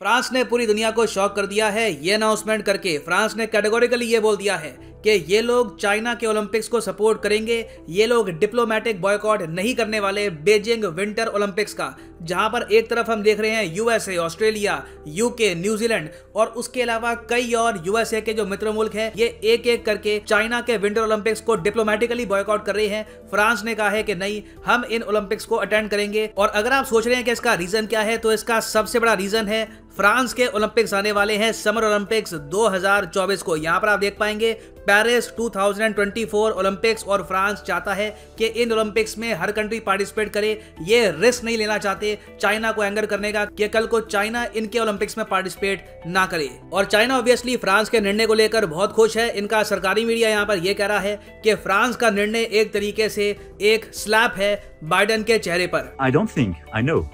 France ने पूरी दुनिया को शॉक कर दिया है, ये अनाउंसमेंट करके। फ्रांस ने कैटेगोरिकली ये बोल दिया है कि ये लोग चाइना के ओलंपिक्स को सपोर्ट करेंगे, ये लोग डिप्लोमेटिक बॉयकॉट नहीं करने वाले बेजिंग विंटर ओलंपिक्स का। जहाँ पर एक तरफ़ हम देख रहे हैं यूएसए ऑस्ट्रेलिया यूके न्यूजीलैंड और उसके अलावा कई और यूएसए के जो मित्र मुल्क हैं, ये एक एक करके चाइना के विंटर ओलंपिक्स को डिप्लोमेटिकली बॉयकॉट कर रहे हैं। फ्रांस ने कहा है कि नहीं, हम इन ओलंपिक्स को अटेंड करेंगे और अगर आप सोच रहे हैं कि इसका रीजन क्या है तो इसका सबसे बड़ा रीजन है, फ्रांस के ओलंपिक्स आने वाले हैं समर ओलंपिक्स 2024 को। यहाँ पर आप देख पाएँगे पेरिस 2024 ओलंपिक्स और फ्रांस चाहता है कि इन ओलंपिक्स में हर कंट्री पार्टिसिपेट करे। ये रिस्क नहीं लेना चाहते। चाइना को एंगर करने का कि कल को चाइना इनके ओलंपिक्स में पार्टिसिपेट ना करे। और चाइना ऑब्वियसली फ्रांस के निर्णय को लेकर बहुत खुश है। इनका सरकारी मीडिया यहाँ पर यह कह रहा है कि फ्रांस का निर्णय एक तरीके से एक स्लैप है बाइडन के चेहरे पर। आई don't think, I know.